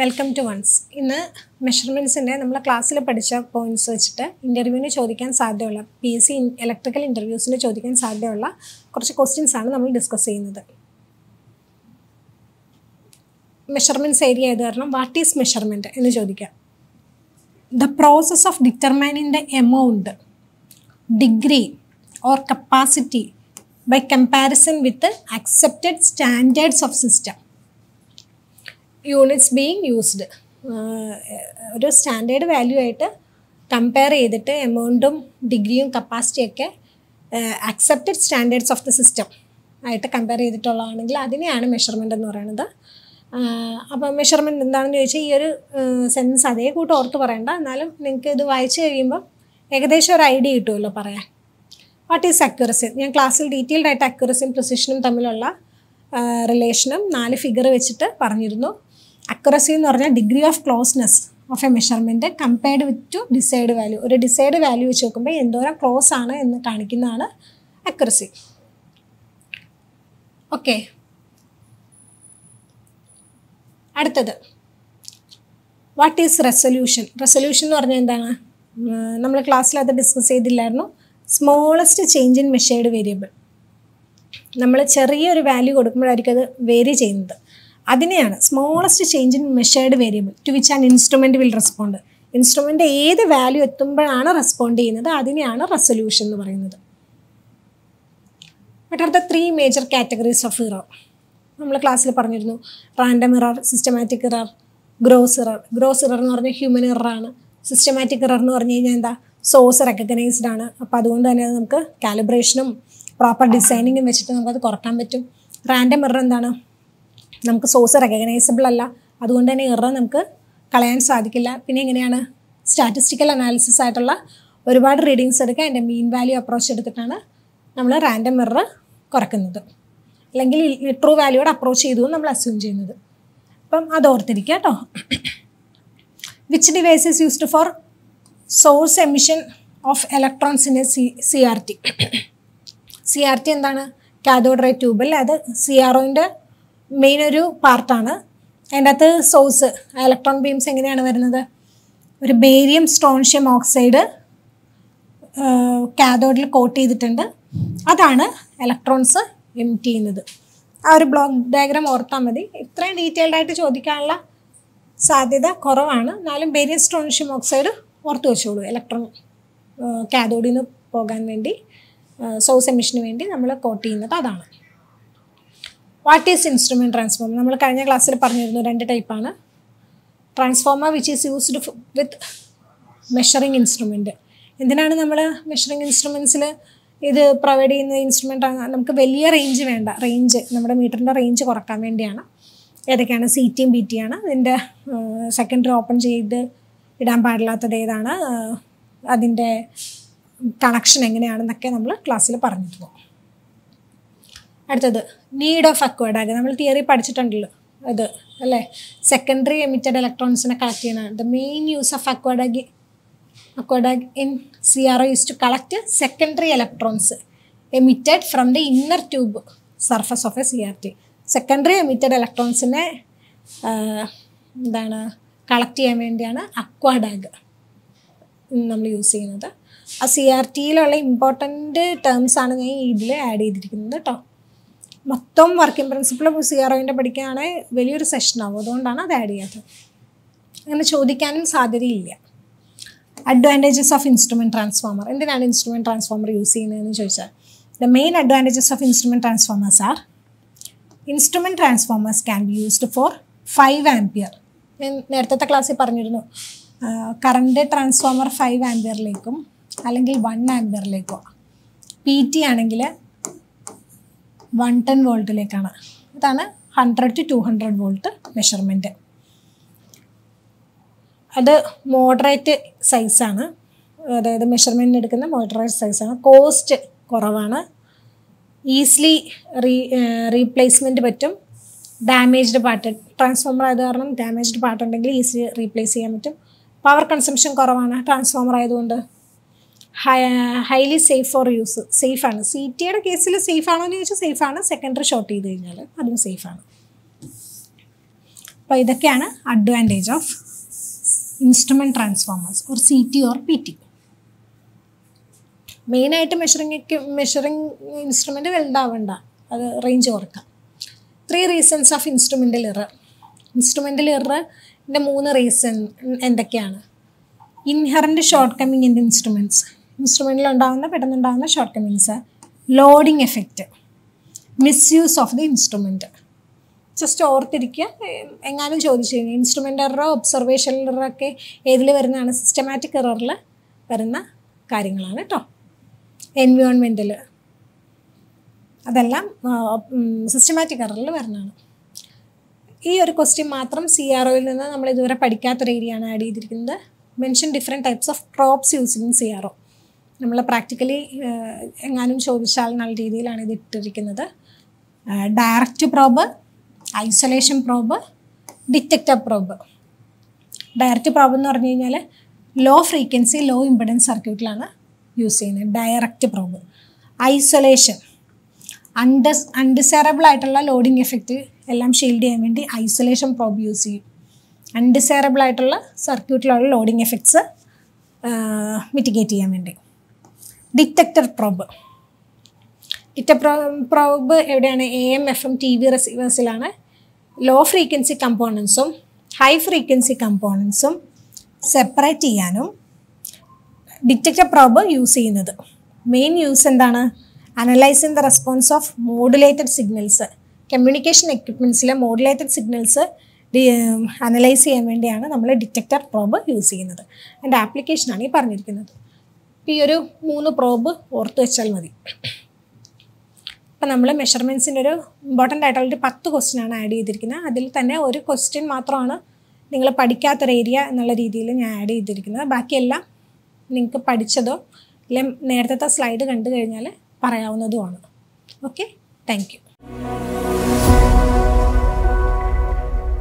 Welcome to once ഇന്ന് മെഷർമെന്റ്സിന്റെ നമ്മൾ ക്ലാസ്സിൽ പഠിച്ച പോയിന്റ്സ് വെച്ചിട്ട് ഇന്റർവ്യൂവിന് ചോദിക്കാൻ സാധ്യതയുള്ള പി എസ് സി ഇലക്ട്രിക്കൽ ഇന്റർവ്യൂസിന് ചോദിക്കാൻ സാധ്യതയുള്ള കുറച്ച് ക്വസ്റ്റ്യൻസ് ആണ് നമ്മൾ ഡിസ്കസ് ചെയ്യുന്നത്. മെഷർമെന്റ്സ് ഏരിയ ആയത് കാരണം? വാട്ട് ഈസ് മെഷർമെന്റ് എന്ന് ചോദിക്കാം. The process of determining amount degree or capacity by comparison with accepted standards of system units being used ഒരു സ്റ്റാൻഡേർഡ് വാല്യൂ ആയിട്ട് കമ്പയർ ചെയ്തിട്ട് എമൗണ്ടും ഡിഗ്രിയും കപ്പാസിറ്റിയൊക്കെ accepted standards of the system ആയിട്ട് കമ്പയർ ചെയ്തിട്ടുള്ളതാണെങ്കിൽ അതിനെയാണ് മെഷർമെന്റ് എന്ന് പറയുന്നത്. അപ്പോൾ മെഷർമെന്റ് എന്താണെന്ന് ചോദിച്ചാൽ ഈ ഒരു സെൻസ് അതേ കൂട്ട് ഓർത്ത് പറയണ്ട. എന്നാലും നിങ്ങൾക്ക് ഇത് വായിച്ചു കഴിയുമ്പോൾ ഏകദേശം ഒരു ഐഡിയ കിട്ടുമല്ലോ പറയാൻ. വാട്ട് ഈസ് അക്യുറസി ഞാൻ ക്ലാസ്സിൽ ഡീറ്റെയിൽഡ് ആയിട്ട് അക്യുറസിയും പ്രിസിഷനും തമ്മിലുള്ള റിലേഷനും നാല് ഫിഗർ വെച്ചിട്ട് പറഞ്ഞിരുന്നു. അക്യുറസി എന്ന് പറഞ്ഞാൽ degree of closeness of a measurement compared with to desired value ഒരു ഡിസൈഡ് വാല്യൂ വെച്ച് നോക്കുമ്പോൾ എന്തോരം ക്ലോസ് ആണ് എന്ന് കാണിക്കുന്നതാണ് അക്യുറസി ഓക്കെ അടുത്തത്. വാട്ട് ഈസ് റെസൊല്യൂഷൻ റെസൊല്യൂഷൻ എന്ന് പറഞ്ഞാൽ എന്താണ്? നമ്മൾ ക്ലാസ്സിൽ അത് discuss ചെയ്തില്ലായിരുന്നു. Smallest change in measured variable നമ്മൾ ചെറിയൊരു വാല്യൂ കൊടുക്കുമ്പോഴായിരിക്കും അത് വേരി ചെയ്യുന്നത്. അതിനെയാണ് smallest change in measured variable to which an instrument will respond instrument ഏത് വാല്യൂ എത്തുമ്പോഴാണ് റെസ്പോണ്ട് ചെയ്യുന്നത്? അതിനെയാണ് റെസൊല്യൂഷൻ എന്ന് പറയുന്നത്. What are the three major categories of error നമ്മൾ ക്ലാസ്സിൽ പറഞ്ഞിരുന്നു random error systematic error gross error gross error എന്ന് പറഞ്ഞാൽ ഹ്യൂമൻ ഇററാണ് സിസ്റ്റമാറ്റിക് ഇറർ എന്ന് പറഞ്ഞു കഴിഞ്ഞാൽ എന്താ? സോഴ്സ് റെക്കഗ്നൈസ്ഡ് ആണ്. അപ്പോൾ അതുകൊണ്ട് തന്നെ നമുക്ക് കാലിബ്രേഷനും പ്രോപ്പർ ഡിസൈനിങ്ങും വെച്ചിട്ട് നമുക്കത് കുറയ്ക്കാൻ പറ്റും. റാൻഡം ഇറർ എന്താണ്? നമുക്ക് സോഴ്സ് റെക്കഗ്നൈസബിൾ അല്ല. അതുകൊണ്ട് തന്നെ എറർ നമുക്ക് കളയാൻ സാധിക്കില്ല. പിന്നെ എങ്ങനെയാണ്? സ്റ്റാറ്റിസ്റ്റിക്കൽ അനാലിസിസ് ആയിട്ടുള്ള ഒരുപാട് റീഡിങ്സ് എടുക്കുക അതിന്റെ മീൻ വാല്യൂ അപ്രോച്ച് എടുത്തിട്ടാണ് നമ്മൾ റാൻഡം ഇറർ കുറയ്ക്കുന്നത് അല്ലെങ്കിൽ ട്രൂ വാല്യൂടെ അപ്രോച്ച് ചെയ്തു നമ്മൾ അസ്യൂം ചെയ്യുന്നത്. അപ്പം അത് ഓർത്തിരിക്കുക കേട്ടോ which devices used for source emission of electrons in a C C R T C R T എന്താണ് കാഥോഡ് റേ അല്ലേ? അത് സി ആർ ഒന്റെ മെയിൻ ഒരു പാർട്ടാണ് അതിന്റെ അകത്ത് സോഴ്സ് ഇലക്ട്രോൺ ബീംസ് എങ്ങനെയാണ് വരുന്നത്? ഒരു ബേരിയം സ്ട്രോൺഷ്യം ഓക്സൈഡ് കാഥോഡിൽ കോട്ട് ചെയ്തിട്ടുണ്ട്. അതാണ് ഇലക്ട്രോൺസ് എമിറ്റ് ചെയ്യുന്നത്. ആ ഒരു ബ്ലോക്ക് ഡയഗ്രാം ഓർത്താൽ മതി. ഇത്രയും ഡീറ്റെയിൽഡ് ആയിട്ട് ചോദിക്കാനുള്ള സാധ്യത കുറവാണ്. എന്നാലും ബേരിയം സ്ട്രോൺഷ്യം ഓക്സൈഡ് ഓർത്ത് വെച്ചോളൂ. ഇലക്ട്രോൺ കാഥോഡിൽ നിന്ന് പോകാൻ വേണ്ടി സോഴ്സ് എമിഷന് വേണ്ടി നമ്മൾ കോട്ട് ചെയ്യുന്നത് അതാണ്. വാട്ട് ഈസ് ഇൻസ്ട്രുമെന്റ് ട്രാൻസ്ഫോമർ നമ്മൾ കഴിഞ്ഞ ക്ലാസ്സിൽ പറഞ്ഞിരുന്നു രണ്ട് ടൈപ്പാണ് transformer which is used with measuring instrument എന്തിനാണ് നമ്മൾ മെഷറിങ് ഇൻസ്ട്രുമെൻസിൽ ഇത് പ്രൊവൈഡ് ചെയ്യുന്ന ഇൻസ്ട്രുമെന്റ് നമുക്ക് വലിയ റേഞ്ച് വേണ്ട. റേഞ്ച് നമ്മുടെ മീറ്ററിന്റെ റേഞ്ച് കുറയ്ക്കാൻ വേണ്ടിയാണ്. ഏതൊക്കെയാണ്? സി ടിയും ബി ടിയാണ് അതിന്റെ സെക്കൻഡറി ഓപ്പൺ ചെയ്ത് ഇടാൻ പാടില്ലാത്തത് ഏതാണ്? അതിന്റെ കണക്ഷൻ എങ്ങനെയാണെന്നൊക്കെ നമ്മൾ ക്ലാസ്സിൽ പറഞ്ഞിരുന്നു. അടുത്തത് നീഡ് ഓഫ് അക്വേഡാഗ് നമ്മൾ തിയറി പഠിച്ചിട്ടുണ്ടല്ലോ അത് അല്ലേ? സെക്കൻഡറി എമിറ്റഡ് ഇലക്ട്രോൺസിനെ കളക്ട് ചെയ്യുന്നതാണ് the main use of aquadag aquadag in C R O use to collect secondary electrons emitted from the inner tube surface of a C R T secondary emitted ഇലക്ട്രോൺസിനെ എന്താണ് collect ചെയ്യാൻ വേണ്ടിയാണ് aquadag നമ്മൾ use ചെയ്യുന്നത്. ആ C R ടിയിലുള്ള important terms ആണ് ഞാൻ ഇതിൽ ആഡ് ചെയ്തിരിക്കുന്നത് കേട്ടോ മൊത്തം വർക്കിംഗ് പ്രിൻസിപ്പിൾ സി ആർ ഒന്റെ പഠിക്കുകയാണെങ്കിൽ വലിയൊരു സെഷനാവും അതുകൊണ്ടാണ് അത് ആഡ് ചെയ്യാത്തത്. അങ്ങനെ ചോദിക്കാനും സാധ്യതയില്ല. അഡ്വാന്റേജസ് ഓഫ് ഇൻസ്ട്രുമെന്റ് ട്രാൻസ്ഫോമർ എന്തിനാണ് ഇൻസ്ട്രുമെന്റ് ട്രാൻസ്ഫോമർ യൂസ് ചെയ്യുന്നതെന്ന് ചോദിച്ചാൽ the main advantages of instrument transformers are instrument transformers can be used for five ampere ഞാൻ നേരത്തെ ക്ലാസ്സിൽ പറഞ്ഞിരുന്നു കറണ്ട് ട്രാൻസ്ഫോമർ ഫൈവ് ആംപിയറിലേക്കും അല്ലെങ്കിൽ വൺ ആംപിയറിലേക്കോ പി ടി ആണെങ്കിൽ വൺ ടെൻ വോൾട്ടിലേക്കാണ്. ഇതാണ് hundred to two hundred volt measurement അത് മോഡറേറ്റ് സൈസാണ് അതായത് മെഷർമെന്റ് എടുക്കുന്ന മോഡറേറ്റ് സൈസാണ് കോസ്റ്റ് കുറവാണ്. ഈസിലി റീ റീപ്ലേസ്മെന്റ് പറ്റും. ഡാമേജ്ഡ് പാർട്ട് ട്രാൻസ്ഫോമർ ആയത് കാരണം ഡാമേജ്ഡ് പാർട്ട് ഉണ്ടെങ്കിൽ ഈസിലി റീപ്ലേസ് ചെയ്യാൻ പറ്റും. പവർ കൺസംഷൻ കുറവാണ്. ട്രാൻസ്ഫോമർ ആയതുകൊണ്ട് highly safe for use safe ആണ്. സി ടിയുടെ കേസിൽ സേഫ് ആണോ എന്ന് ചോദിച്ചാൽ സേഫ് ആണ്. സെക്കൻഡറി ഷോർട്ട് ചെയ്ത് കഴിഞ്ഞാൽ അതും ആണ്. അപ്പോൾ ഇതൊക്കെയാണ് advantage of instrument transformers or C T or P T മെയിനായിട്ട് മെഷറിംഗ് മെഷറിംഗ് ഇൻസ്ട്രുമെന്റ് വലുതാവണ്ട അത് range കുറക്കാം three reasons of instrumental error instrumental ഇററിന്റെ മൂന്ന് റീസൺ എന്തൊക്കെയാണ്? Inherent short coming in instruments ഇൻസ്ട്രുമെന്റിൽ ഉണ്ടാകുന്ന പെട്ടെന്നുണ്ടാകുന്ന shortcomings loading effect misuse of the instrument just ഓർത്തിരിക്കുക. എങ്ങാനും ചോദിച്ചു കഴിഞ്ഞാൽ ഇൻസ്ട്രുമെന്റ് എററോ ഒബ്സർവേഷൻ ഒക്കെ ഏതിൽ വരുന്നതാണ്? സിസ്റ്റമാറ്റിക് എററിൽ വരുന്ന കാര്യങ്ങളാണ് കേട്ടോ എൻവയോൺമെന്റിൽ അതെല്ലാം സിസ്റ്റമാറ്റിക് എററിൽ വരുന്നതാണ്. ഈ ഒരു ക്വസ്റ്റ്യൻ മാത്രം സി ആർ ഒയിൽ നിന്ന് നമ്മൾ ഇതുവരെ പഠിക്കാത്തൊരു ഏരിയയാണ് ആഡ് ചെയ്തിരിക്കുന്നത്. Mention different types of probes using C R O നമ്മൾ പ്രാക്ടിക്കലി എങ്ങാനും ചോദിച്ചാൽ നല്ല രീതിയിലാണ് ഇത് ഇട്ടിരിക്കുന്നത്. Direct probe isolation probe detector probe. Direct probe എന്ന് പറഞ്ഞു കഴിഞ്ഞാൽ ലോ ഫ്രീക്വൻസി ലോ ഇമ്പിഡൻസ് സർക്യൂട്ടിലാണ് യൂസ് ചെയ്യുന്നത്. Direct probe. ഐസൊലേഷൻ. അൺഡസ് അൺഡിസൈറബിൾ ആയിട്ടുള്ള ലോഡിംഗ് എഫക്റ്റ് എല്ലാം ഷീൽഡ് ചെയ്യാൻ വേണ്ടി ഐസൊലേഷൻ പ്രോബ് യൂസ് ചെയ്യും. അൺഡിസൈറബിൾ ആയിട്ടുള്ള സർക്യൂട്ടിലുള്ള ലോഡിംഗ് എഫക്ട്സ് മിറ്റിഗേറ്റ് ചെയ്യാൻ വേണ്ടി. ഡിറ്റക്ടർ പ്രോബ് ഡിറ്റ പ്രോബ് എവിടെയാണ്? A M F M T V റിസീവേഴ്സിലാണ് low frequency കമ്പോണൻസും ഹൈ ഫ്രീക്വൻസി കമ്പോണൻസും സെപ്പറേറ്റ് ചെയ്യാനും ഡിറ്റക്ടർ പ്രോബ് യൂസ് ചെയ്യുന്നത്. മെയിൻ യൂസ് എന്താണ്? Analysing the response of modulated signals communication എക്യുപ്മെന്റ്സിലെ modulated signals analyse ചെയ്യാൻ വേണ്ടിയാണ് നമ്മൾ ഡിറ്റക്ടർ പ്രോബ് യൂസ് ചെയ്യുന്നത്. അതിന്റെ ആപ്ലിക്കേഷനാണ് ഈ പറഞ്ഞിരിക്കുന്നത്. ഈ ഒരു മൂന്ന് പ്രോബ് ഓർത്ത് വെച്ചാൽ മതി. അപ്പം നമ്മൾ മെഷർമെന്റ്സിന്റെ ഒരു ഇമ്പോർട്ടന്റ് ആയിട്ടുള്ള ഒരു പത്ത് ക്വസ്റ്റ്യൻ ആണ് ആഡ് ചെയ്തിരിക്കുന്നത് അതിൽ തന്നെ ഒരു ക്വസ്റ്റ്യൻ മാത്രമാണ് നിങ്ങൾ പഠിക്കാത്തൊരു ഏരിയ എന്നുള്ള രീതിയിൽ ഞാൻ ആഡ് ചെയ്തിരിക്കുന്നത് ബാക്കിയെല്ലാം നിങ്ങൾക്ക് പഠിച്ചതോ അല്ലെങ്കിൽ നേരത്തെ സ്ലൈഡ് കണ്ടു കഴിഞ്ഞാൽ പറയാവുന്നതുമാണ്. Okay thank you